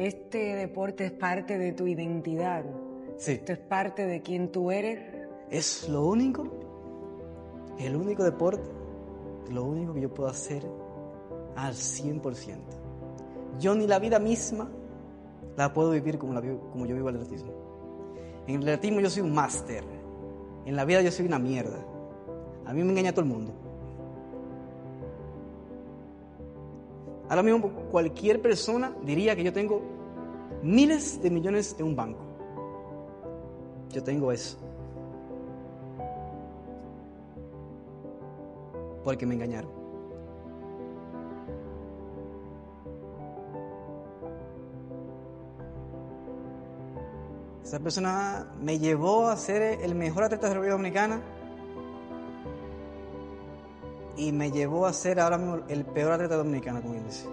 deporte es parte de tu identidad. Sí. Esto es parte de quién tú eres. Es lo único, el único deporte, lo único que yo puedo hacer al 100%. Yo ni la vida misma la puedo vivir como, la como yo vivo el atletismo. En el atletismo yo soy un máster. En la vida yo soy una mierda. A mí me engaña todo el mundo. Ahora mismo cualquier persona diría que yo tengo miles de millones en un banco. Yo tengo eso. Porque me engañaron. Esa persona me llevó a ser el mejor atleta de la República Dominicana y me llevó a ser ahora mismo el peor atleta dominicano, como él dice.